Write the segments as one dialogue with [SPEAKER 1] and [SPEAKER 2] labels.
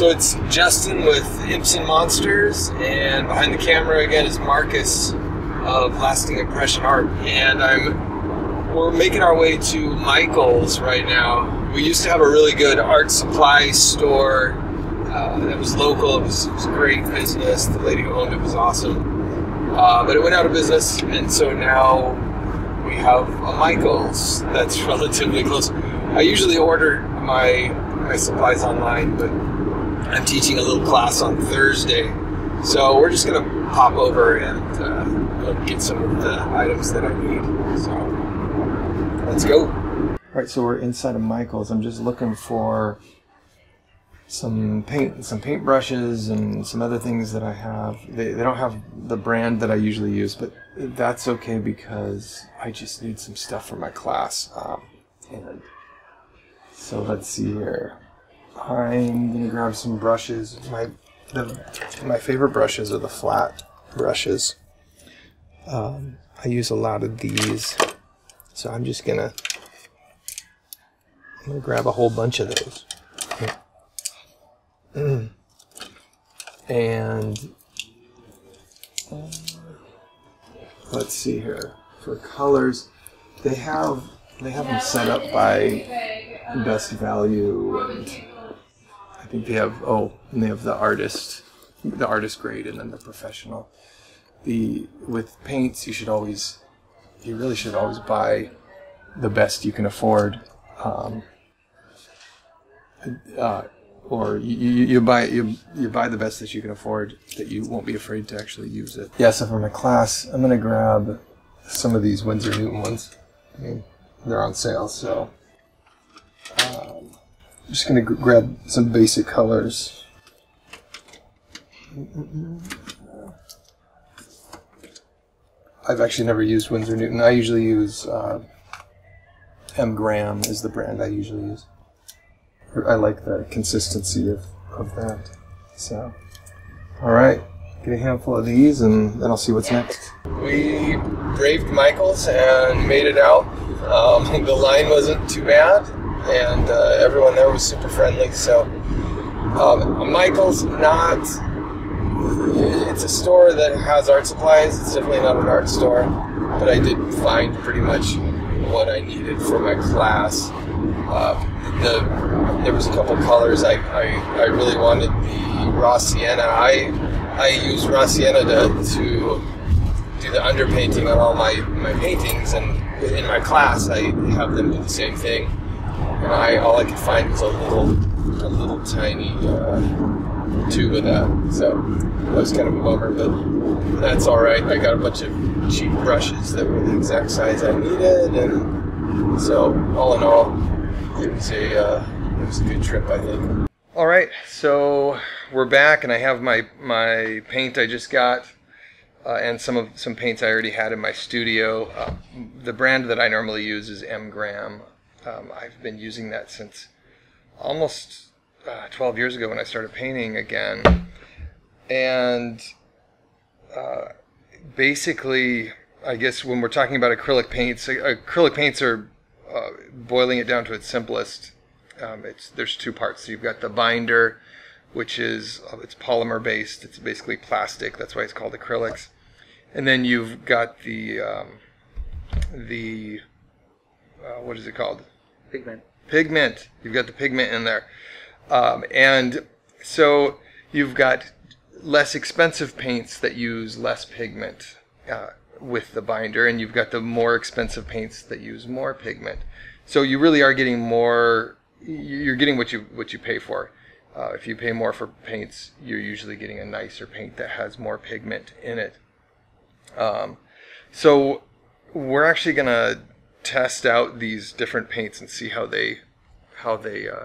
[SPEAKER 1] So it's Justin with Imps and Monsters, and behind the camera again is Marcus of Lasting Impression Art, and I'm we're making our way to Michael's right now. We used to have a really good art supply store uh, that was local. It was, it was, a great business. The lady who owned it was awesome, uh, but it went out of business, and so now we have a Michael's that's relatively close. I usually order my my supplies online, but I'm teaching a little class on Thursday, so we're just gonna pop over and uh, get some of the items that I need. So let's go. All right, so we're inside of Michael's. I'm just looking for some paint, some paint brushes, and some other things that I have. They, they don't have the brand that I usually use, but that's okay because I just need some stuff for my class. Um, and so let's see here. I'm gonna grab some brushes. My the, my favorite brushes are the flat brushes. Um, I use a lot of these, so I'm just gonna I'm gonna grab a whole bunch of those. And uh, let's see here for colors, they have they have them set up by best value and think they have oh and they have the artist the artist grade and then the professional. The with paints you should always you really should always buy the best you can afford. Um, uh, or you, you, you, buy you, you buy the best that you can afford that you won't be afraid to actually use it. Yeah, so for my class, I'm gonna grab some of these Winsor Newton ones. I mean, they're on sale, so um, I'm just gonna grab some basic colors. I've actually never used Winsor Newton. I usually use uh, M. Graham is the brand I usually use. I like the consistency of, of that. So, all right, get a handful of these and then I'll see what's next. We braved Michaels and made it out. Um, the line wasn't too bad and uh, everyone there was super friendly. So, um, Michaels not. It's a store that has art supplies. It's definitely not an art store, but I did find pretty much what I needed for my class. Uh, the there was a couple colors I, I, I really wanted the raw sienna. I I use raw sienna to, to do the underpainting on all my, my paintings, and in my class I have them do the same thing. And I all I could find was a little a little tiny uh, tube of that, so that was kind of a bummer, but that's all right. I got a bunch of cheap brushes that were the exact size I needed, and so all in all, it was a uh, it was a good trip, I think. All right, so we're back, and I have my my paint I just got, uh, and some of some paints I already had in my studio. Uh, the brand that I normally use is M. Graham. Um, I've been using that since almost uh, 12 years ago when I started painting again, and uh, basically, I guess when we're talking about acrylic paints, acrylic paints are uh, boiling it down to its simplest, um, it's there's two parts. So you've got the binder, which is uh, it's polymer based. It's basically plastic. That's why it's called acrylics. And then you've got the um, the uh, what is it called?
[SPEAKER 2] Pigment.
[SPEAKER 1] Pigment. You've got the pigment in there, um, and so you've got less expensive paints that use less pigment. Uh, with the binder, and you've got the more expensive paints that use more pigment. So you really are getting more. You're getting what you what you pay for. Uh, if you pay more for paints, you're usually getting a nicer paint that has more pigment in it. Um, so we're actually gonna test out these different paints and see how they how they uh,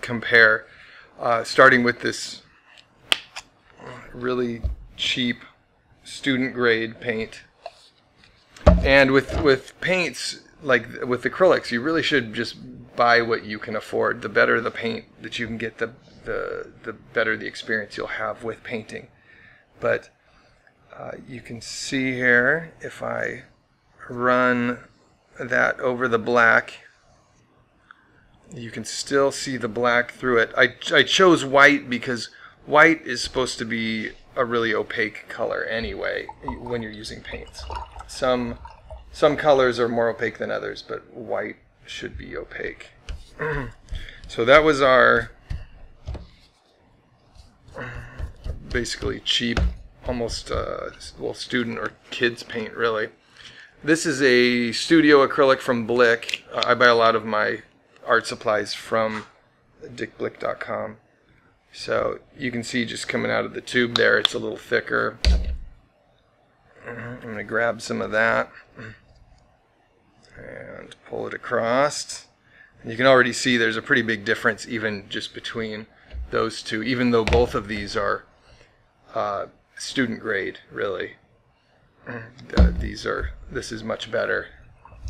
[SPEAKER 1] compare. Uh, starting with this really cheap student grade paint. And with with paints like with acrylics, you really should just buy what you can afford. The better the paint that you can get, the the the better the experience you'll have with painting. But uh, you can see here if I run that over the black, you can still see the black through it. I, I chose white because white is supposed to be a really opaque color anyway when you're using paints. Some some colors are more opaque than others, but white should be opaque. so that was our basically cheap, almost uh, well student or kids paint really. This is a studio acrylic from Blick. Uh, I buy a lot of my art supplies from dickblick.com. So you can see just coming out of the tube there, it's a little thicker. I'm going to grab some of that and pull it across. And you can already see there's a pretty big difference even just between those two, even though both of these are uh, student grade, really. Uh, these are, this is much better.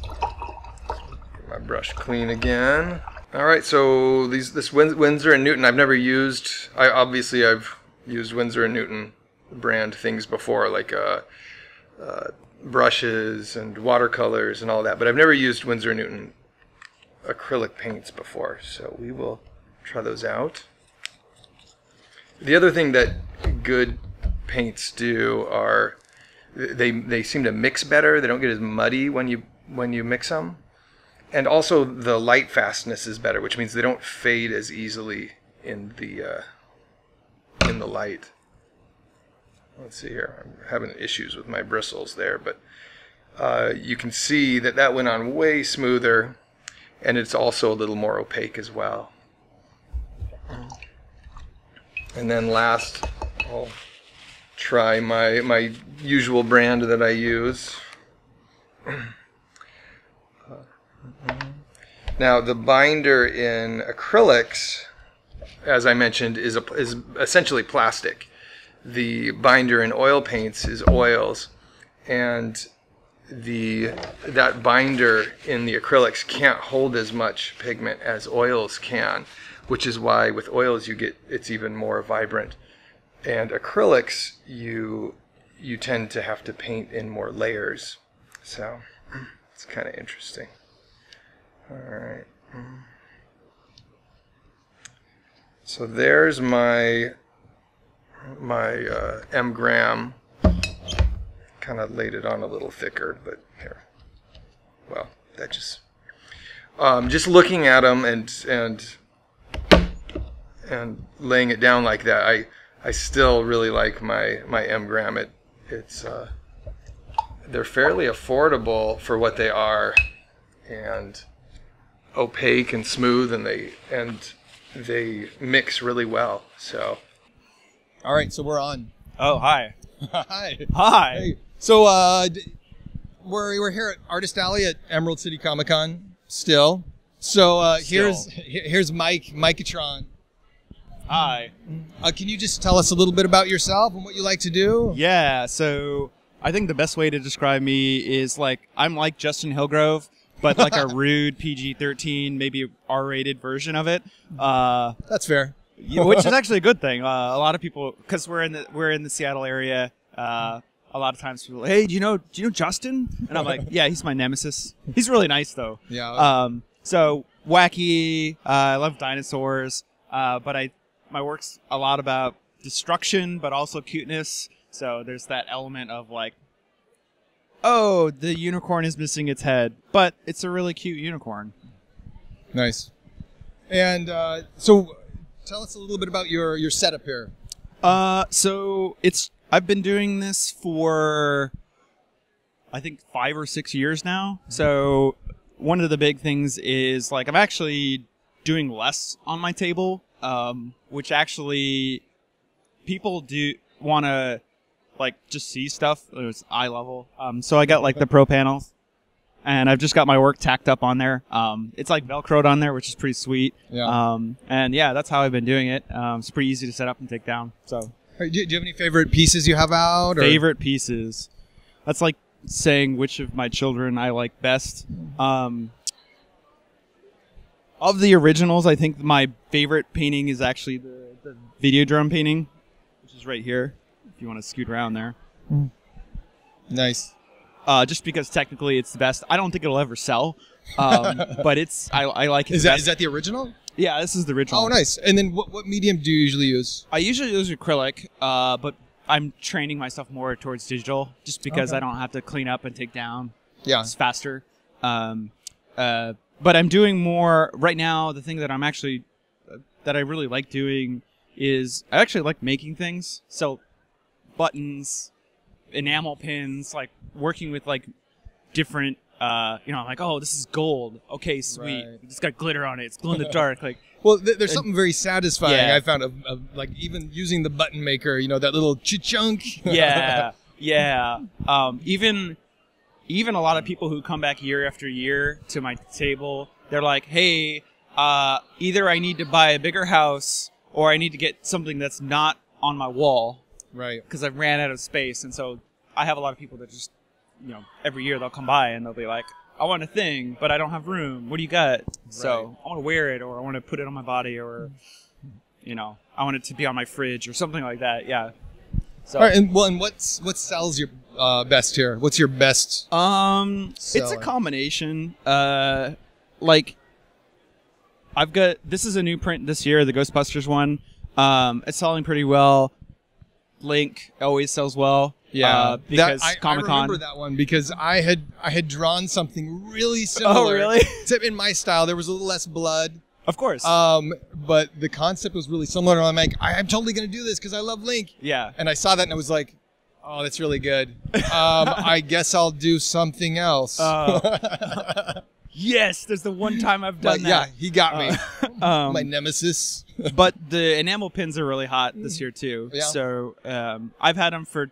[SPEAKER 1] Get my brush clean again. All right, so these this Winsor and Newton I've never used. I obviously I've used Winsor and Newton brand things before, like uh, uh, brushes and watercolors and all that, but I've never used Winsor and Newton acrylic paints before. So we will try those out. The other thing that good paints do are they they seem to mix better. They don't get as muddy when you when you mix them, and also the light fastness is better, which means they don't fade as easily in the uh, in the light. Let's see here. I'm having issues with my bristles there, but uh, you can see that that went on way smoother, and it's also a little more opaque as well. And then last, I'll try my, my usual brand that I use. Now the binder in acrylics, as I mentioned, is, a, is essentially plastic. The binder in oil paints is oils, and the that binder in the acrylics can't hold as much pigment as oils can, which is why with oils you get it's even more vibrant and acrylics you you tend to have to paint in more layers. So it's kind of interesting. All right so there's my my uh, M. Graham. Kind of laid it on a little thicker but here. Well that just um, just looking at them and and and laying it down like that I I still really like my my M. Graham. It it's uh, they're fairly affordable for what they are, and opaque and smooth, and they and they mix really well. So,
[SPEAKER 2] all right, so we're on.
[SPEAKER 3] Oh, hi.
[SPEAKER 2] hi.
[SPEAKER 3] Hi.
[SPEAKER 2] Hey. So uh, we're we're here at Artist Alley at Emerald City Comic Con still. So uh,
[SPEAKER 3] Still.
[SPEAKER 2] here's here's Mike Mikeatron.
[SPEAKER 3] Hi.
[SPEAKER 2] Uh, can you just tell us a little bit about yourself and what you like to do?
[SPEAKER 3] Yeah, so I think the best way to describe me is like I'm like Justin Hillgrove, but like a rude PG-13, maybe R-rated version of it. Uh,
[SPEAKER 2] That's fair.
[SPEAKER 3] yeah, which is actually a good thing. Uh, a lot of people, because we're in the we're in the Seattle area. Uh, a lot of times people, hey, do you know do you know Justin? And I'm like, yeah, he's my nemesis. He's really nice though.
[SPEAKER 2] Yeah.
[SPEAKER 3] Um, so wacky. Uh, I love dinosaurs, uh, but I my work's a lot about destruction, but also cuteness. So there's that element of like, oh, the unicorn is missing its head, but it's a really cute unicorn.
[SPEAKER 2] nice. And uh, so, tell us a little bit about your your setup here.
[SPEAKER 3] Uh, so it's I've been doing this for I think five or six years now. So one of the big things is like I'm actually doing less on my table, um, which actually people do want to like just see stuff. It's eye level. Um, so I got like the pro panels, and I've just got my work tacked up on there. Um, it's like velcroed on there, which is pretty sweet.
[SPEAKER 2] Yeah.
[SPEAKER 3] Um, and yeah, that's how I've been doing it. Um, it's pretty easy to set up and take down. So
[SPEAKER 2] Hey, Do, do you have any favorite pieces you have out? Or?
[SPEAKER 3] favorite pieces. That's like saying which of my children I like best. Um, of the originals, I think my favorite painting is actually the, the video drum painting, which is right here. If you want to scoot around there.
[SPEAKER 2] Nice.
[SPEAKER 3] uh, just because technically it's the best. I don't think it'll ever sell, um, but it's I, I like it.
[SPEAKER 1] Is that
[SPEAKER 3] best.
[SPEAKER 1] is that the original?
[SPEAKER 3] Yeah, this is the original.
[SPEAKER 1] Oh, nice. And then what, what medium do you usually use?
[SPEAKER 3] I usually use acrylic, uh, but I'm training myself more towards digital just because
[SPEAKER 1] Okay.
[SPEAKER 3] I don't have to clean up and take down.
[SPEAKER 1] Yeah.
[SPEAKER 3] It's faster. Um, uh, but I'm doing more right now. The thing that I'm actually uh, that I really like doing is I actually like making things. So buttons, enamel pins, like working with like different. Uh, you know, I'm like oh, this is gold. Okay, sweet.
[SPEAKER 1] Right.
[SPEAKER 3] It's got glitter on it. It's glow in the dark. Like
[SPEAKER 1] Well, th- there's something very satisfying
[SPEAKER 3] Yeah.
[SPEAKER 1] I found of, of like even using the button maker. You know that little chunk.
[SPEAKER 3] yeah, yeah. Um, even even a lot of people who come back year after year to my table, they're like, "Hey, uh, either I need to buy a bigger house or I need to get something that's not on my wall
[SPEAKER 1] right.
[SPEAKER 3] because I ran out of space." And so I have a lot of people that just, you know, every year they'll come by and they'll be like. I want a thing, but I don't have room. What do you got? So I want to wear it, or I want to put it on my body, or you know, I want it to be on my fridge, or something like that. Yeah. So
[SPEAKER 1] All right. And well, and what's what sells your uh, best here? What's your best?
[SPEAKER 3] Um, it's a combination. Uh, like I've got this is a new print this year, the Ghostbusters one. Um, it's selling pretty well. Link always sells well. uh, because
[SPEAKER 1] that, I,
[SPEAKER 3] Comic
[SPEAKER 1] I remember that one because I had I had drawn something really similar.
[SPEAKER 3] Oh, really?
[SPEAKER 1] Except in my style, there was a little less blood.
[SPEAKER 3] Of course.
[SPEAKER 1] Um, but the concept was really similar. I'm like, I, I'm totally gonna do this because I love Link.
[SPEAKER 3] yeah.
[SPEAKER 1] And I saw that and I was like, oh, that's really good. Um, I guess I'll do something else.
[SPEAKER 3] Uh, Yes, there's the one time I've
[SPEAKER 1] but
[SPEAKER 3] done
[SPEAKER 1] yeah, he got me.
[SPEAKER 3] Um,
[SPEAKER 1] my nemesis.
[SPEAKER 3] but the enamel pins are really hot this year too.
[SPEAKER 1] Yeah.
[SPEAKER 3] So um, I've had them for.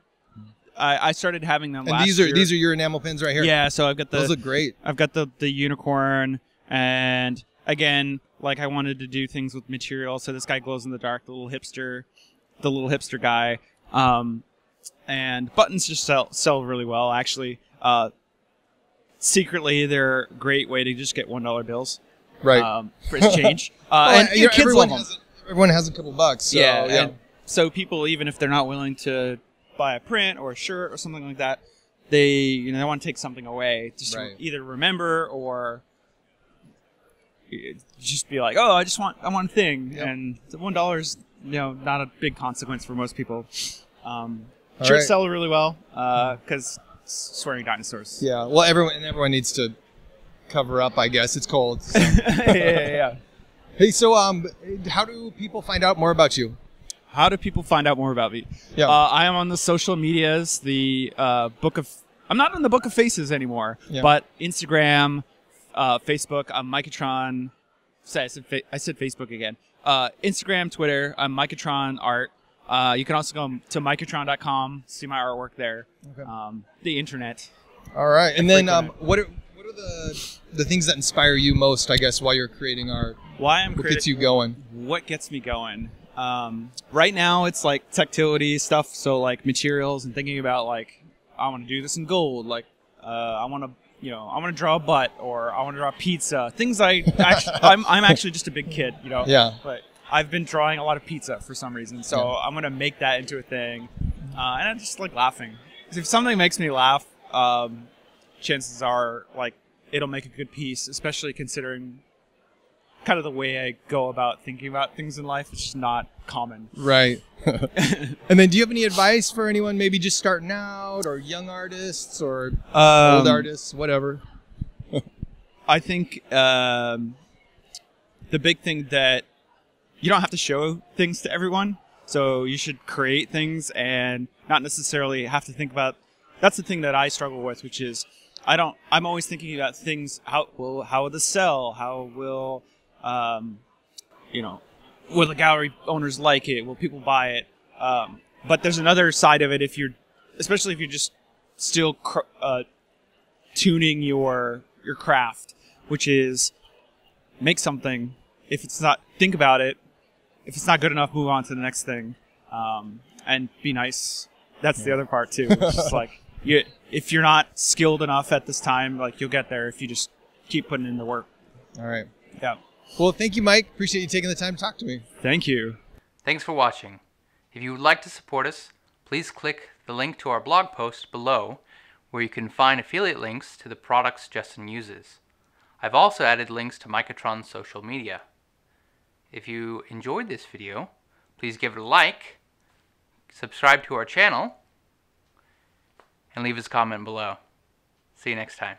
[SPEAKER 3] I, I started having them
[SPEAKER 1] And
[SPEAKER 3] last
[SPEAKER 1] these are
[SPEAKER 3] year.
[SPEAKER 1] these are your enamel pins right here.
[SPEAKER 3] Yeah, so I've got the
[SPEAKER 1] those look great.
[SPEAKER 3] I've got the the unicorn, and again, like I wanted to do things with material. So this guy glows in the dark, the little hipster, the little hipster guy. Um, and buttons just sell sell really well. Actually, uh, secretly they're a great way to just get one dollar bills
[SPEAKER 1] Right.
[SPEAKER 3] um, for change. Uh,
[SPEAKER 1] Well,
[SPEAKER 3] and
[SPEAKER 1] you
[SPEAKER 3] your
[SPEAKER 1] know,
[SPEAKER 3] kids
[SPEAKER 1] everyone
[SPEAKER 3] love 'em.
[SPEAKER 1] has a, everyone has a couple bucks. So,
[SPEAKER 3] yeah,
[SPEAKER 1] yeah.
[SPEAKER 3] so people, even if they're not willing to buy a print or a shirt or something like that, they you know they want to take something away, just to
[SPEAKER 1] Right.
[SPEAKER 3] either remember or just be like, oh, I just want I want a thing,
[SPEAKER 1] Yep.
[SPEAKER 3] and the one dollar is you know not a big consequence for most people. Um,
[SPEAKER 1] All
[SPEAKER 3] shirts
[SPEAKER 1] right.
[SPEAKER 3] sell really well because swearing dinosaurs.
[SPEAKER 1] Yeah. Well, everyone and everyone needs to cover up. I guess it's cold. so.
[SPEAKER 3] yeah, yeah, yeah.
[SPEAKER 1] hey, so um, how do people find out more about you?
[SPEAKER 3] How do people find out more about me?
[SPEAKER 1] Yeah.
[SPEAKER 3] Uh, I am on the social medias, the uh, book of. I'm not on the book of faces anymore,
[SPEAKER 1] Yeah.
[SPEAKER 3] but Instagram, uh, Facebook. I'm Mikeatron. Sorry, I said, fa- I said Facebook again. Uh, Instagram, Twitter. I'm Mikeatron Art. Uh, you can also go to mikeatron.com, see my artwork there.
[SPEAKER 1] Okay.
[SPEAKER 3] Um, the internet.
[SPEAKER 1] All right. And then um, what are what are the the things that inspire you most? I guess while you're creating art,
[SPEAKER 3] Why I'm
[SPEAKER 1] what gets you going?
[SPEAKER 3] what gets me going um, right now it's like tactility stuff so like materials and thinking about like i want to do this in gold like uh, i want to you know i want to draw a butt or i want to draw pizza things i actually I'm, I'm actually just a big kid you know
[SPEAKER 1] Yeah.
[SPEAKER 3] but i've been drawing a lot of pizza for some reason so
[SPEAKER 1] Yeah.
[SPEAKER 3] i'm going to make that into a thing uh, and i just like laughing 'Cause if something makes me laugh um, chances are like it'll make a good piece especially considering kind of the way I go about thinking about things in life. It's just not common.
[SPEAKER 1] Right. and then, do you have any advice for anyone maybe just starting out, or young artists, or
[SPEAKER 3] Um,
[SPEAKER 1] old artists, whatever?
[SPEAKER 3] I think um, the big thing that you don't have to show things to everyone, so you should create things and not necessarily have to think about. That's the thing that I struggle with, which is I don't. I'm always thinking about things. How will how will this sell? How will um, you know? Will the gallery owners like it? Will people buy it? Um, but there's another side of it if you're, especially if you're just still cr- uh, tuning your your craft, which is make something. If it's not, think about it. If it's not good enough, move on to the next thing, um, and be nice. That's the other part too. Which is like, you, if you're not skilled enough at this time, like you'll get there if you just keep putting in the work.
[SPEAKER 1] All right.
[SPEAKER 3] Yeah.
[SPEAKER 1] Well, thank you, Mike. Appreciate you taking the time to talk to me.
[SPEAKER 3] Thank you.
[SPEAKER 4] Thanks for watching. If you would like to support us, please click the link to our blog post below where you can find affiliate links to the products Justin uses. I've also added links to Mikeatron's social media. If you enjoyed this video, please give it a like, subscribe to our channel, and leave us a comment below. See you next time.